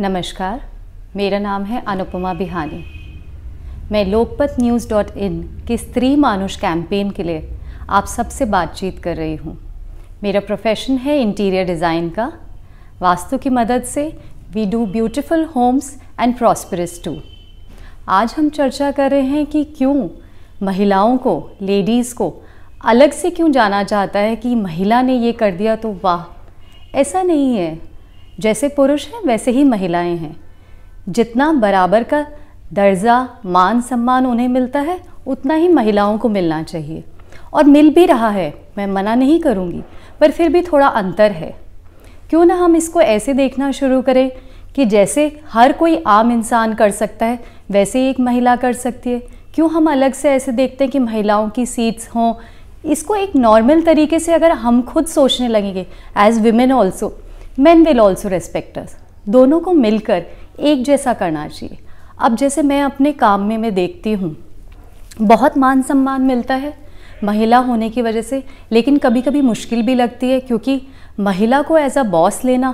नमस्कार, मेरा नाम है अनुपमा बिहानी। मैं लोकपत न्यूज़ डॉट इन के स्त्री मानुष कैंपेन के लिए आप सबसे बातचीत कर रही हूँ। मेरा प्रोफेशन है इंटीरियर डिज़ाइन का। वास्तु की मदद से we do beautiful homes and prosperous to आज हम चर्चा कर रहे हैं कि क्यों महिलाओं को लेडीज़ को अलग से क्यों जाना जाता है कि महिला ने ये कर दिया तो वाह, ऐसा नहीं है। जैसे पुरुष हैं, वैसे ही महिलाएँ हैं। जितना बराबर का दर्जा, मान, सम्मान उन्हें मिलता है, उतना ही महिलाओं को मिलना चाहिए। और मिल भी रहा है, मैं मना नहीं करूँगी, पर फिर भी थोड़ा अंतर है। क्यों ना हम इसको ऐसे देखना शुरू करें कि जैसे हर कोई आम इंसान कर सकता है, वैसे एक महिला कर सकती है। क्यों हम अलग से ऐसे देखते हैं कि महिलाओं की सीट्स हों? इसको एक नॉर्मल तरीके से अगर हम खुद सोचने लगेंगे as women also man will also respect us दोनों को मिलकर एक जैसा करना चाहिए। अब जैसे मैं अपने काम में, मैं देखती हूँ, बहुत मान सम्मान मिलता है महिला होने की वजह से, लेकिन कभी कभी मुश्किल भी लगती है, क्योंकि महिला को एज अ बॉस लेना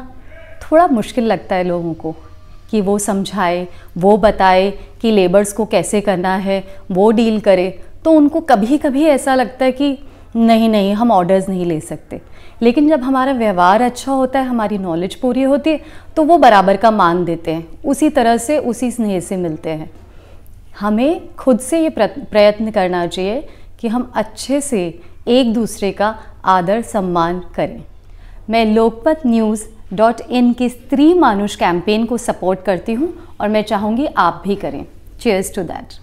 थोड़ा मुश्किल लगता है लोगों को, कि वो समझाए, वो बताए कि लेबर्स को कैसे करना है, वो डील करे। तो उनको कभी कभी ऐसा लगता है कि नहीं नहीं, हम ऑर्डर्स नहीं ले सकते। लेकिन जब हमारा व्यवहार अच्छा होता है, हमारी नॉलेज पूरी होती है तो वो बराबर का मान देते हैं। उसी तरह से, उसी स्नेह से मिलते हैं। हमें खुद से ये प्रयत्न करना चाहिए कि हम अच्छे से एक दूसरे का आदर, सम्मान करें। मैं लोकपत न्यूज़ डॉट इन की स्त्री मानुष कैंपेन को सपोर्ट करती हूँ और मैं चाहूँगी आप भी करें। Chairs to that